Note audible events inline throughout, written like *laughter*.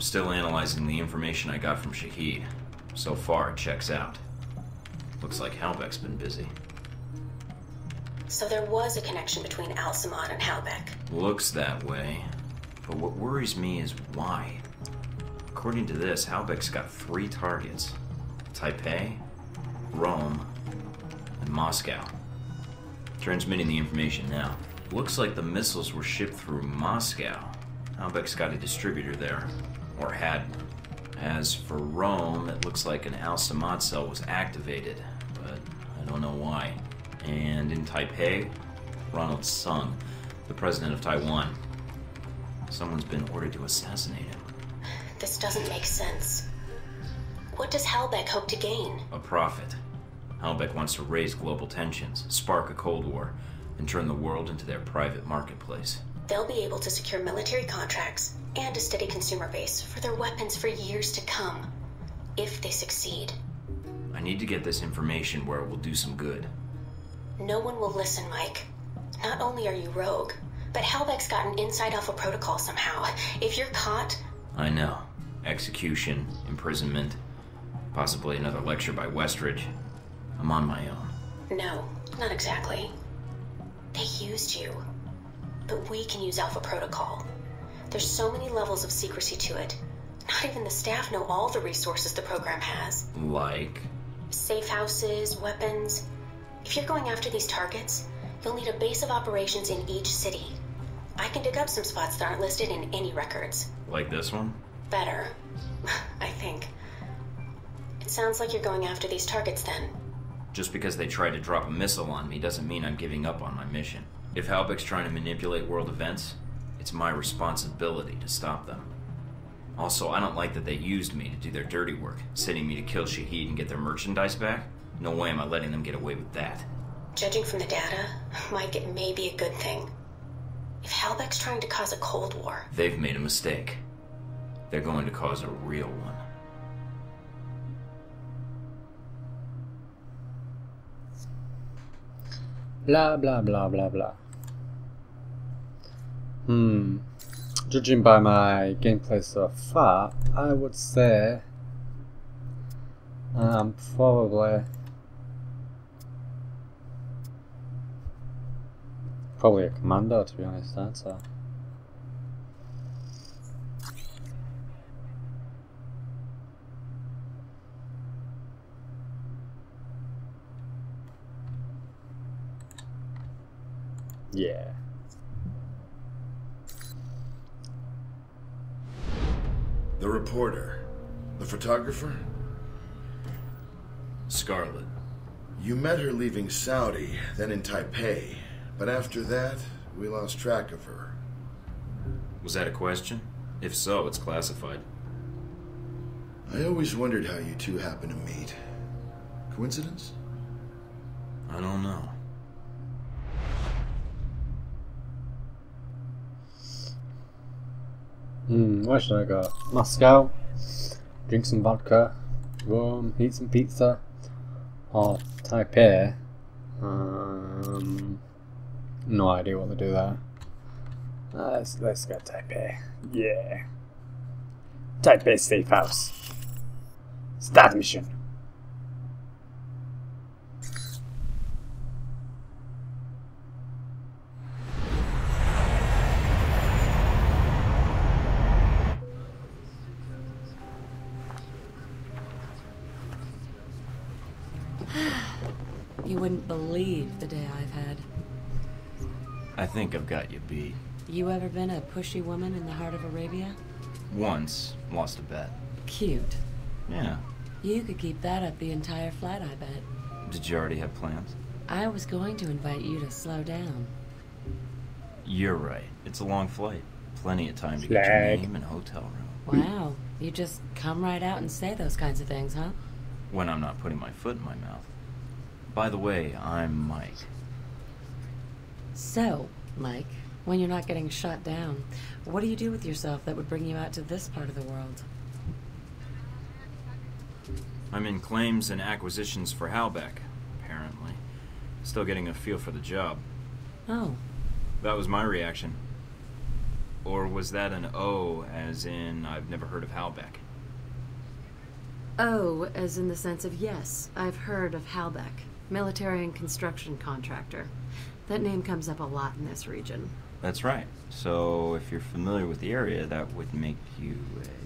I'm still analyzing the information I got from Shahid. So far, it checks out. Looks like Halbech's been busy. So there was a connection between Al-Samad and Halbech. Looks that way. But what worries me is why. According to this, Halbech's got three targets. Taipei, Rome, and Moscow. Transmitting the information now. Looks like the missiles were shipped through Moscow. Halbech's got a distributor there. Or had one. As for Rome, it looks like an Al Samad cell was activated, but I don't know why. And in Taipei, Ronald Sung, the president of Taiwan. Someone's been ordered to assassinate him. This doesn't make sense. What does Halbech hope to gain? A profit. Halbech wants to raise global tensions, spark a Cold War, and turn the world into their private marketplace. They'll be able to secure military contracts and a steady consumer base for their weapons for years to come. If they succeed. I need to get this information where it will do some good. No one will listen, Mike. Not only are you rogue, but Halbech's got an inside alpha protocol somehow. If you're caught. I know. Execution, imprisonment, possibly another lecture by Westridge. I'm on my own. No, not exactly. They used you. But we can use Alpha Protocol. There's so many levels of secrecy to it. Not even the staff know all the resources the program has. Like? Safe houses, weapons. If you're going after these targets, you'll need a base of operations in each city. I can dig up some spots that aren't listed in any records. Like this one? Better. *laughs* I think. It sounds like you're going after these targets then. Just because they tried to drop a missile on me doesn't mean I'm giving up on my mission. If Halbech's trying to manipulate world events, it's my responsibility to stop them. Also, I don't like that they used me to do their dirty work, sending me to kill Shahid and get their merchandise back. No way am I letting them get away with that. Judging from the data, *laughs* Mike, it may be a good thing. If Halbech's trying to cause a Cold War, They've made a mistake. They're going to cause a real one. Blah blah blah blah blah. Hmm. Judging by my gameplay so far, I would say I'm probably probably a commando to be honest. That's a yeah. The reporter. The photographer? Scarlet. You met her leaving Saudi, then in Taipei. But after that, we lost track of her. Was that a question? If so, it's classified. I always wondered how you two happened to meet. Coincidence? I don't know. Hmm, where should I go? Moscow? Drink some vodka? Rome? Eat some pizza? Or Taipei? Um, no idea what to do there. Uh, let's, let's go Taipei. Yeah. Taipei Safe House. Start mission. You wouldn't believe the day I've had. I think I've got you beat. You ever been a pushy woman in the heart of Arabia? Once, lost a bet. Cute. Yeah. You could keep that up the entire flight, I bet. Did you already have plans? I was going to invite you to slow down. You're right. It's a long flight. Plenty of time to get your name and hotel room. Wow, you just come right out and say those kinds of things, huh? When I'm not putting my foot in my mouth. By the way, I'm Mike. So, Mike, when you're not getting shot down, what do you do with yourself that would bring you out to this part of the world? I'm in claims and acquisitions for Halbech, apparently. Still getting a feel for the job. Oh, That was my reaction. Or was that an O, as in I've never heard of Halbech? Oh, as in the sense of yes, I've heard of Halbech, military and construction contractor. That name comes up a lot in this region. That's right. So if you're familiar with the area, that would make you a.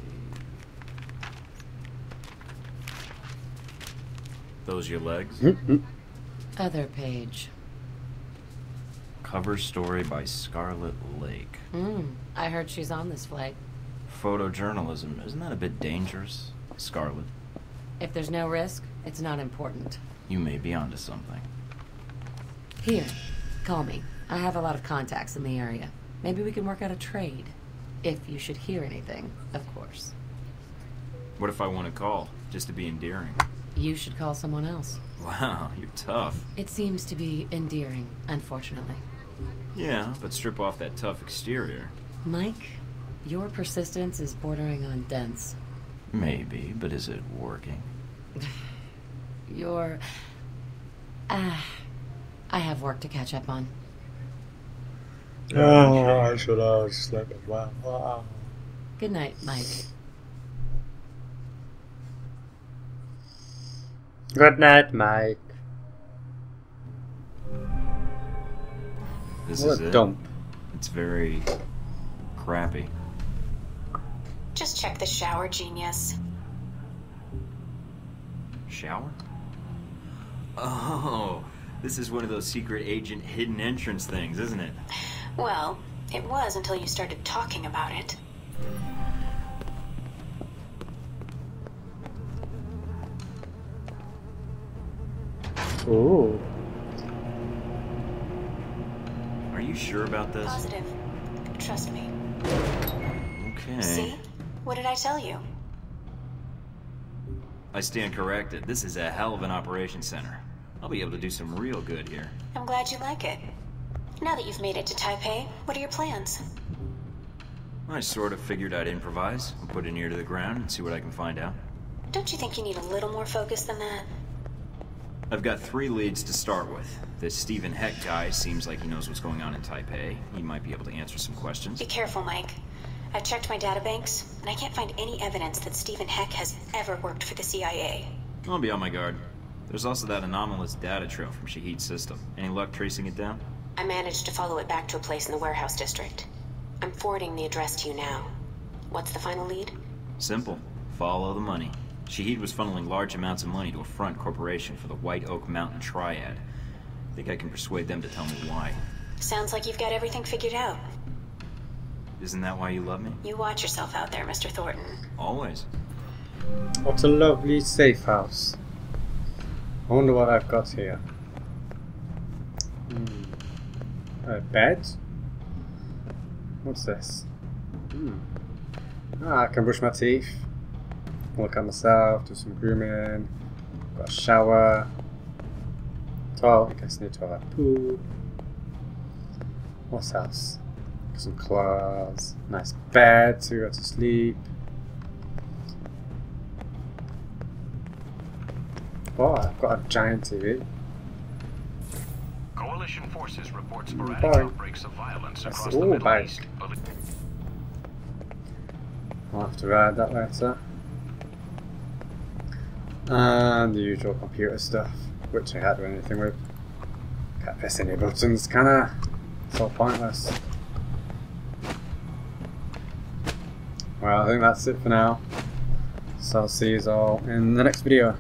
Those your legs? Mm-hmm. Other page. Cover story by Scarlet Lake. Hmm. I heard she's on this flight. Photojournalism, isn't that a bit dangerous? Scarlet, If there's no risk, it's not important. You may be onto something. Here, call me. I have a lot of contacts in the area. Maybe we can work out a trade. If you should hear anything, of course. What if I want to call, just to be endearing? You should call someone else. Wow, *laughs* you're tough. It seems to be endearing, unfortunately. Yeah, but strip off that tough exterior. Mike, your persistence is bordering on dense. Maybe, but is it working? *laughs* Your. Ah. I have work to catch up on. Oh, I should have slept as well. Wow. Good night, Mike. Good night, Mike. This What is a it. dump. It's very crappy. Just check the shower, genius. Shower? Oh, this is one of those secret agent hidden entrance things, isn't it? Well, it was until you started talking about it. Ooh. Are you sure about this? Positive. Trust me. Okay. See? What did I tell you? I stand corrected. This is a hell of an operation center. I'll be able to do some real good here. I'm glad you like it. Now that you've made it to Taipei, what are your plans? I sort of figured I'd improvise and put an ear to the ground and see what I can find out. Don't you think you need a little more focus than that? I've got three leads to start with. This Steven Heck guy seems like he knows what's going on in Taipei. He might be able to answer some questions. Be careful, Mike. I've checked my databanks, and I can't find any evidence that Steven Heck has ever worked for the CIA. I'll be on my guard. There's also that anomalous data trail from Shahid's system. Any luck tracing it down? I managed to follow it back to a place in the warehouse district. I'm forwarding the address to you now. What's the final lead? Simple. Follow the money. Shahid was funneling large amounts of money to a front corporation for the White Oak Mountain Triad. I Think I can persuade them to tell me why. Sounds like you've got everything figured out. Isn't that why you love me? You watch yourself out there, Mr. Thorton. Always. What a lovely safe house. I wonder what I've got here. Hmm. A bed? What's this? Hmm. Ah, I can brush my teeth. Look at myself, do some grooming. Got a shower. Toilet, I guess I need toilet. Pool. What else? Some clothes. Nice bed to go to sleep. Oh, I've got a giant TV. Coalition forces report sporadic fine. outbreaks of violence That's across the Middle. East. I'll have to read that later. And the usual computer stuff, which I can't do anything with. Can't press any buttons, can I? It's all pointless. Well, I think that's it for now. So I'll see you all in the next video.